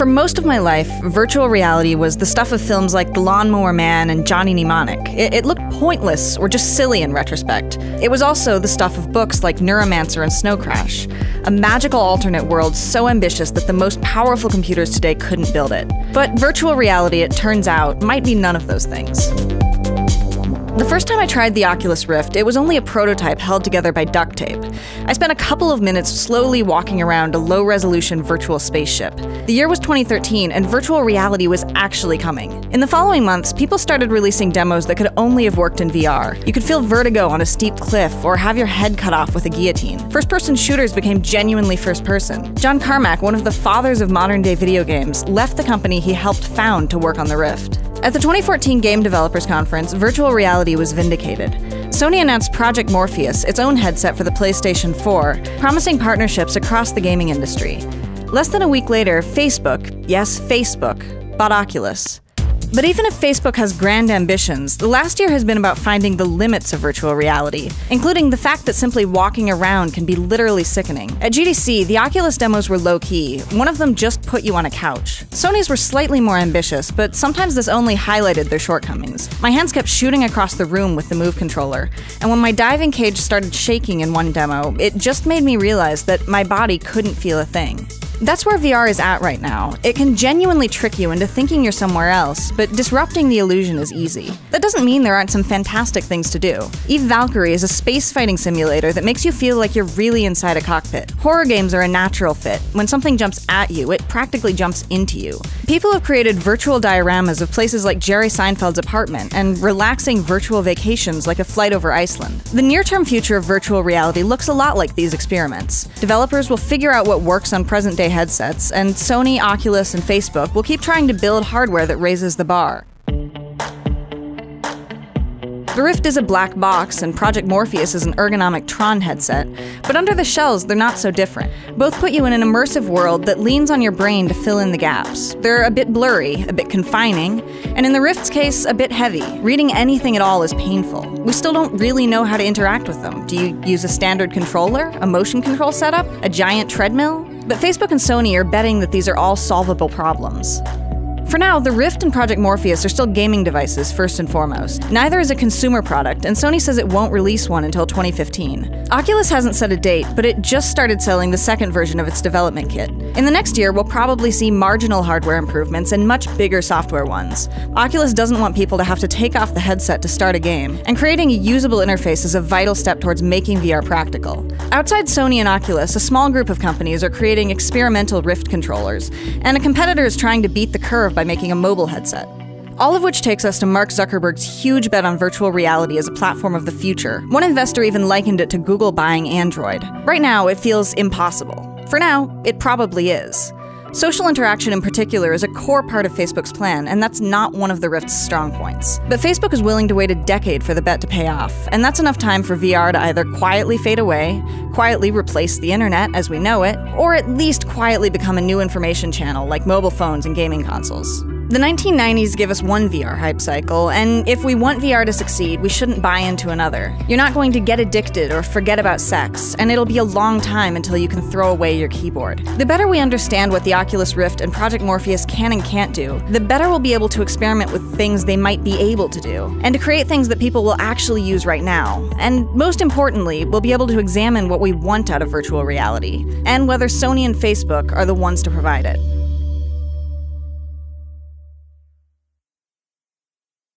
For most of my life, virtual reality was the stuff of films like The Lawnmower Man and Johnny Mnemonic. It, it, looked pointless or just silly in retrospect. It was also the stuff of books like Neuromancer and Snow Crash, a magical alternate world so ambitious that the most powerful computers today couldn't build it. But virtual reality, it turns out, might be none of those things. The first time I tried the Oculus Rift, it was only a prototype held together by duct tape. I spent a couple of minutes slowly walking around a low resolution virtual spaceship. The year was 2013, and virtual reality was actually coming. In the following months, people started releasing demos that could only have worked in VR. You could feel vertigo on a steep cliff or have your head cut off with a guillotine. First person shooters became genuinely first person. John Carmack, one of the fathers of modern day video games, left the company he helped found to work on the Rift. At the 2014 Game Developers Conference, virtual reality was vindicated. Sony announced Project Morpheus, its own headset for the PlayStation 4, promising partnerships across the gaming industry. Less than a week later, Facebook, yes, Facebook, bought Oculus. But even if Facebook has grand ambitions, the last year has been about finding the limits of virtual reality, including the fact that simply walking around can be literally sickening. At GDC, the Oculus demos were low key. One of them just put you on a couch. Sony's were slightly more ambitious, but sometimes this only highlighted their shortcomings. My hands kept shooting across the room with the Move controller, and when my diving cage started shaking in one demo, it just made me realize that my body couldn't feel a thing. That's where VR is at right now. It can genuinely trick you into thinking you're somewhere else, but disrupting the illusion is easy. That doesn't mean there aren't some fantastic things to do. Eve Valkyrie is a space fighting simulator that makes you feel like you're really inside a cockpit. Horror games are a natural fit. When something jumps at you, it practically jumps into you. People have created virtual dioramas of places like Jerry Seinfeld's apartment and relaxing virtual vacations like a flight over Iceland. The near term future of virtual reality looks a lot like these experiments. Developers will figure out what works on present day headsets, and Sony, Oculus, and Facebook will keep trying to build hardware that raises the bar. The Rift is a black box, and Project Morpheus is an ergonomic Tron headset, but under the shells, they're not so different. Both put you in an immersive world that leans on your brain to fill in the gaps. They're a bit blurry, a bit confining, and in the Rift's case, a bit heavy. Reading anything at all is painful. We still don't really know how to interact with them. Do you use a standard controller, a motion control setup, a giant treadmill? But Facebook and Sony are betting that these are all solvable problems. For now, the Rift and Project Morpheus are still gaming devices first and foremost. Neither is a consumer product, and Sony says it won't release one until 2015. Oculus hasn't set a date, but it just started selling the second version of its development kit. In the next year, we'll probably see marginal hardware improvements and much bigger software ones. Oculus doesn't want people to have to take off the headset to start a game, and creating a usable interface is a vital step towards making VR practical. Outside Sony and Oculus, a small group of companies are creating experimental Rift controllers, and a competitor is trying to beat the curve by making a mobile headset. All of which takes us to Mark Zuckerberg's huge bet on virtual reality as a platform of the future. One investor even likened it to Google buying Android. Right now, it feels impossible. For now, it probably is. Social interaction in particular is a core part of Facebook's plan, and that's not one of the Rift's strong points. But Facebook is willing to wait a decade for the bet to pay off, and that's enough time for VR to either quietly fade away, quietly replace the internet as we know it, or at least quietly become a new information channel like mobile phones and gaming consoles. The 1990s give us one VR hype cycle, and if we want VR to succeed, we shouldn't buy into another. You're not going to get addicted or forget about sex, and it'll be a long time until you can throw away your keyboard. The better we understand what the Oculus Rift and Project Morpheus can and can't do, the better we'll be able to experiment with things they might be able to do, and to create things that people will actually use right now. And most importantly, we'll be able to examine what we want out of virtual reality, and whether Sony and Facebook are the ones to provide it.